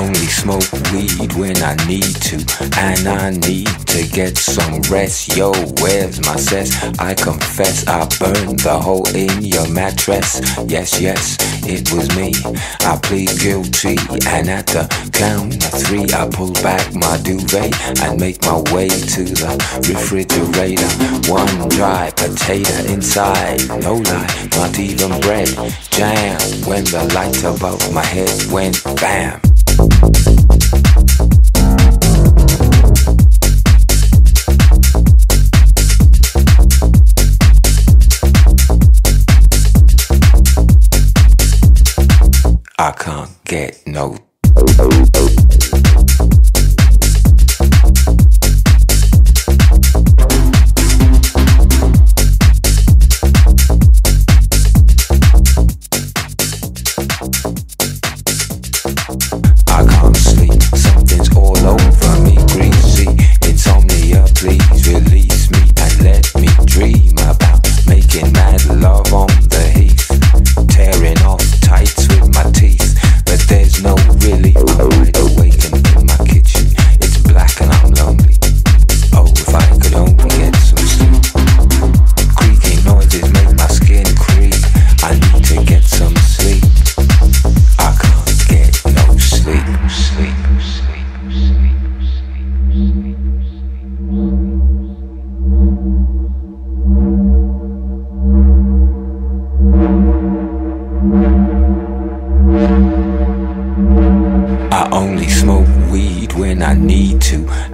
only smoke weed when I need to, and I need to get some rest. Yo, where's my cess? I confess I burned the hole in your mattress. Yes, yes, it was me. I plead guilty, and at the count of three, I pull back my duvet and make my way to the refrigerator. One dry potato inside, no lie, not even bread. Jam when the light above my head went bam. I can't get no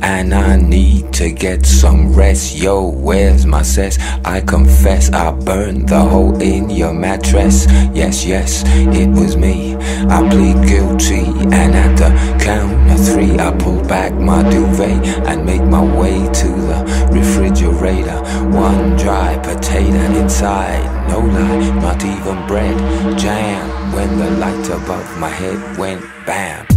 and I need to get some rest. Yo, where's my cess? I confess I burned the hole in your mattress. Yes, yes, it was me. I plead guilty, and at the count of three, I pull back my duvet and make my way to the refrigerator. One dry potato inside, no lie, not even bread. Jam when the light above my head went bam.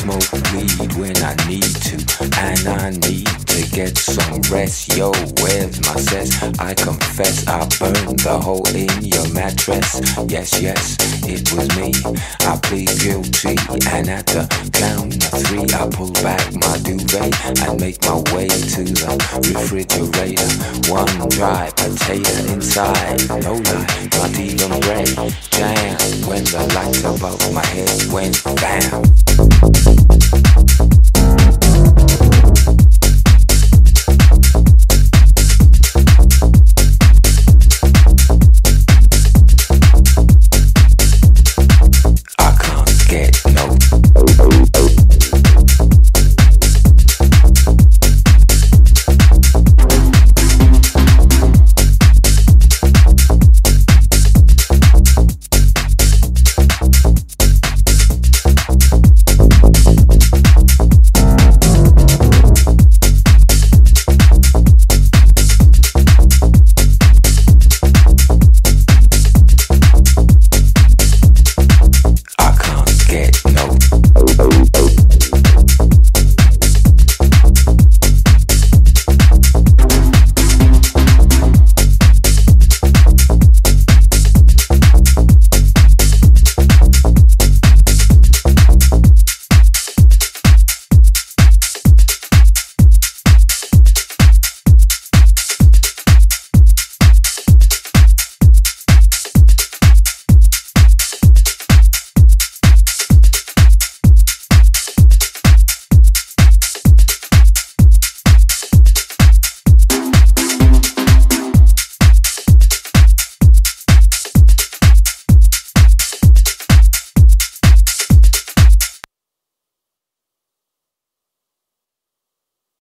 Smoke weed when I need to, and I need to get some rest. Yo, where's my cess? I confess I burned the hole in your mattress. Yes, yes, it was me. I plead guilty, and at the count of three, I pull back my duvet and make my way to the refrigerator. One dry potato inside, no lie, not even bread. Jam when the light above my head went bam. I